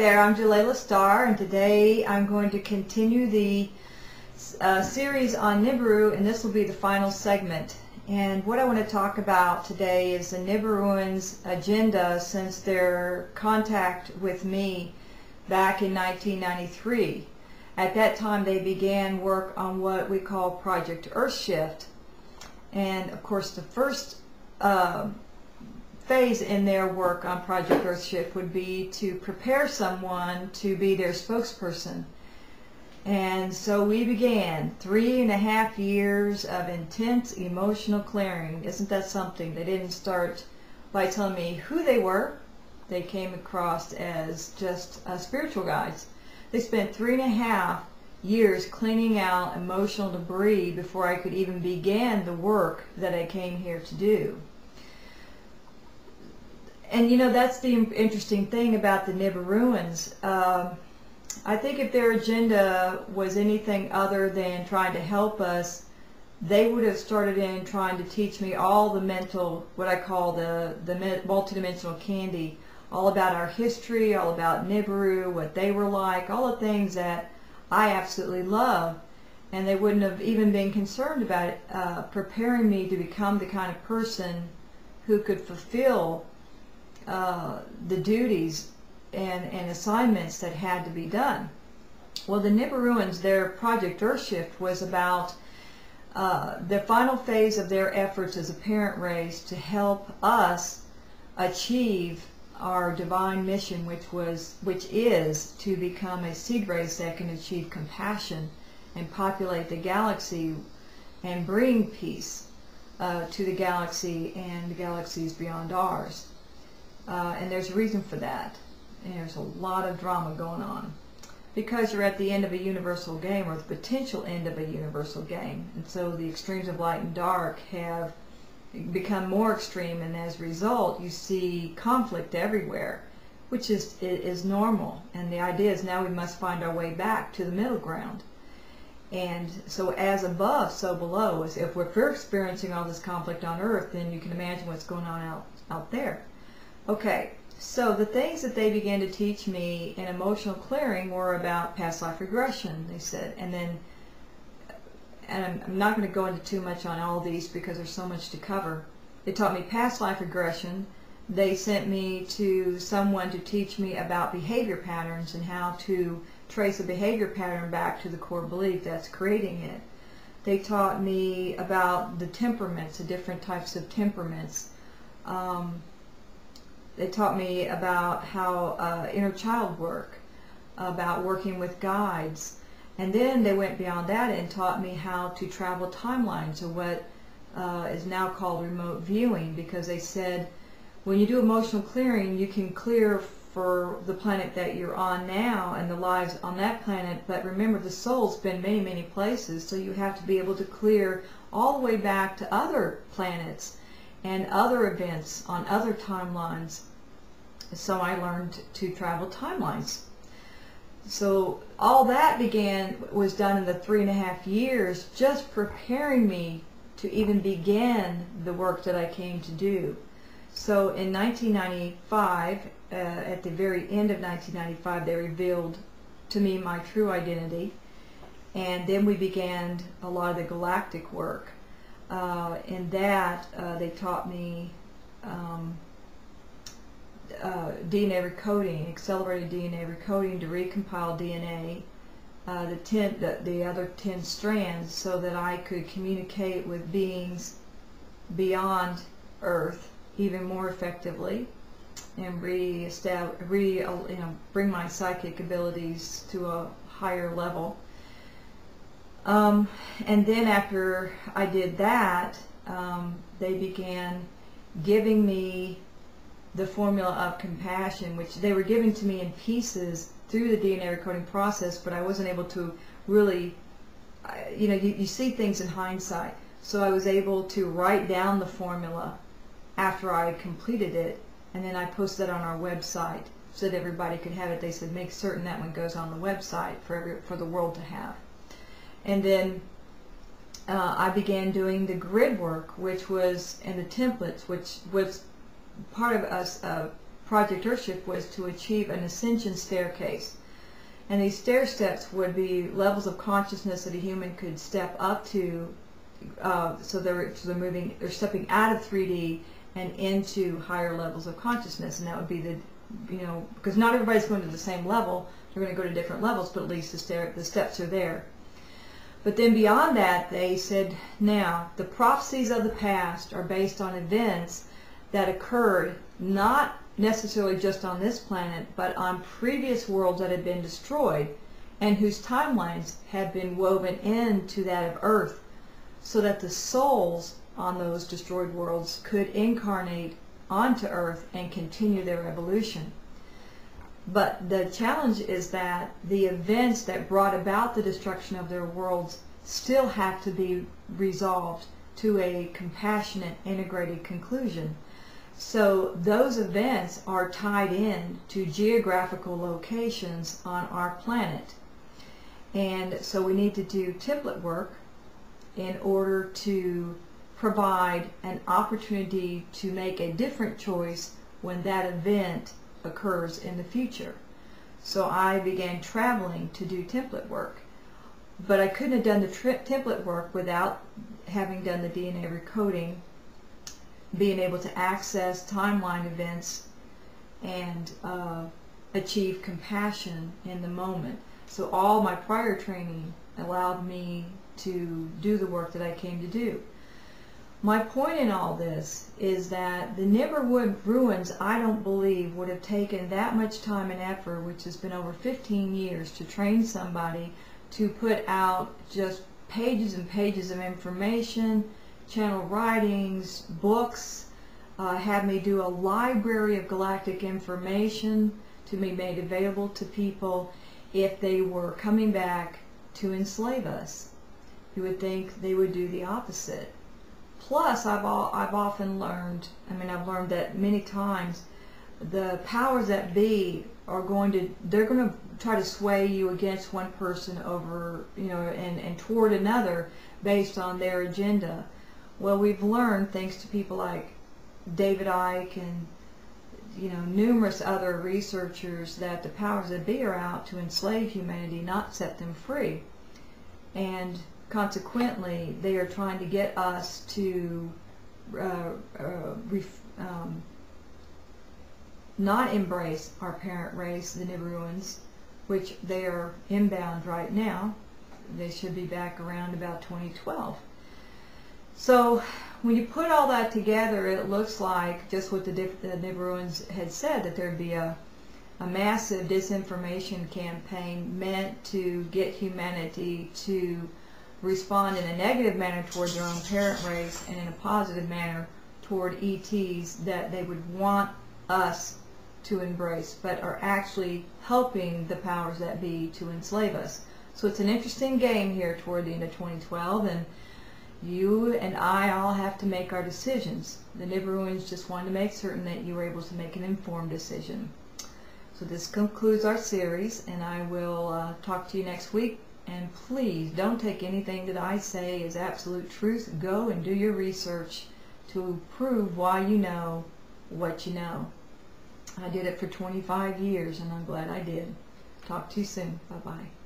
there, I'm Jelaila Starr, and today I'm going to continue the uh, series on Nibiru, and this will be the final segment. And what I want to talk about today is the Nibiruans' agenda since their contact with me back in 1993. At that time, they began work on what we call Project Earthshift. And of course, the first uh, phase in their work on Project Earthshift would be to prepare someone to be their spokesperson. And so we began three and a half years of intense emotional clearing. Isn't that something? They didn't start by telling me who they were. They came across as just uh, spiritual guides. They spent three and a half years cleaning out emotional debris before I could even begin the work that I came here to do and you know that's the interesting thing about the Nibiruans. Um, I think if their agenda was anything other than trying to help us, they would have started in trying to teach me all the mental, what I call the the multidimensional candy, all about our history, all about Nibiru, what they were like, all the things that I absolutely love. And they wouldn't have even been concerned about uh, preparing me to become the kind of person who could fulfill uh, the duties and, and assignments that had to be done. Well, the Nibiruans, their Project Earthshift was about uh, the final phase of their efforts as a parent race to help us achieve our divine mission, which was, which is to become a seed race that can achieve compassion and populate the galaxy and bring peace uh, to the galaxy and the galaxies beyond ours. Uh, and there's a reason for that. And there's a lot of drama going on. Because you're at the end of a universal game, or the potential end of a universal game. And so the extremes of light and dark have become more extreme, and as a result, you see conflict everywhere, which is, is normal. And the idea is now we must find our way back to the middle ground. And so as above, so below. If we're experiencing all this conflict on Earth, then you can imagine what's going on out, out there. Okay, so the things that they began to teach me in emotional clearing were about past life regression, they said. And then, and I'm, not going to go into too much on all these because there's so much to cover. They taught me past life regression. They sent me to someone to teach me about behavior patterns and how to trace a behavior pattern back to the core belief that's creating it. They taught me about the temperaments, the different types of temperaments. Um, they taught me about how uh, inner child work, about working with guides. And then they went beyond that and taught me how to travel timelines or what uh, is now called remote viewing because they said when you do emotional clearing you can clear for the planet that you're on now and the lives on that planet but remember the soul's been many many places so you have to be able to clear all the way back to other planets and other events on other timelines so I learned to travel timelines. So all that began, was done in the three and a half years, just preparing me to even begin the work that I came to do. So in 1995, uh, at the very end of 1995, they revealed to me my true identity. And then we began a lot of the galactic work. Uh, in that, uh, they taught me um, uh, DNA recoding, accelerated DNA recoding to recompile DNA, uh, the, ten, the, the other 10 strands, so that I could communicate with beings beyond Earth even more effectively and re, re you know, bring my psychic abilities to a higher level. Um, and then after I did that, um, they began giving me the formula of compassion, which they were giving to me in pieces through the DNA recoding process, but I wasn't able to really, you know, you, you see things in hindsight. So I was able to write down the formula after I completed it, and then I posted it on our website so that everybody could have it. They said make certain that one goes on the website for every, for the world to have. And then uh, I began doing the grid work, which was and the templates, which was part of us uh, Project Earthshift was to achieve an ascension staircase. And these stair steps would be levels of consciousness that a human could step up to. Uh, so they're so they're moving, they're stepping out of 3D and into higher levels of consciousness, and that would be the, you know, because not everybody's going to the same level. They're going to go to different levels, but at least the stair, the steps are there. But then beyond that, they said, now the prophecies of the past are based on events that occurred not necessarily just on this planet, but on previous worlds that had been destroyed and whose timelines had been woven into that of Earth so that the souls on those destroyed worlds could incarnate onto Earth and continue their evolution. But the challenge is that the events that brought about the destruction of their worlds still have to be resolved to a compassionate, integrated conclusion. So those events are tied in to geographical locations on our planet. And so we need to do template work in order to provide an opportunity to make a different choice when that event occurs in the future. So I began traveling to do template work. But I couldn't have done the template work without having done the DNA recoding being able to access timeline events and uh, achieve compassion in the moment. So all my prior training allowed me to do the work that I came to do. My point in all this is that the Nibberwood ruins, I don't believe, would have taken that much time and effort, which has been over 15 years, to train somebody to put out just pages and pages of information channel writings, books, uh, me do a library of galactic information to be made available to people if they were coming back to enslave us. You would think they would do the opposite. Plus, I've, all, I've often learned, I mean, I've learned that many times the powers that be are going to, they're going to try to sway you against one person over, you know, and, and toward another based on their agenda. Well, we've learned, thanks to people like David Icke and you know numerous other researchers, that the powers that be are out to enslave humanity, not set them free. And consequently, they are trying to get us to uh, uh, um, not embrace our parent race, the Nibiruans, which they are inbound right now. They should be back around about 2012. So when you put all that together, it looks like just what the, the Nibiruans had said, that there'd be a, a massive disinformation campaign meant to get humanity to respond in a negative manner toward their own parent race and in a positive manner toward ETs that they would want us to embrace, but are actually helping the powers that be to enslave us. So it's an interesting game here toward the end of 2012, and you and I all have to make our decisions. The Nibiruans just wanted to make certain that you were able to make an informed decision. So this concludes our series, and I will uh, talk to you next week. And please don't take anything that I say as absolute truth. Go and do your research to prove why you know what you know. I did it for 25 years, and I'm glad I did. Talk to you soon. Bye-bye.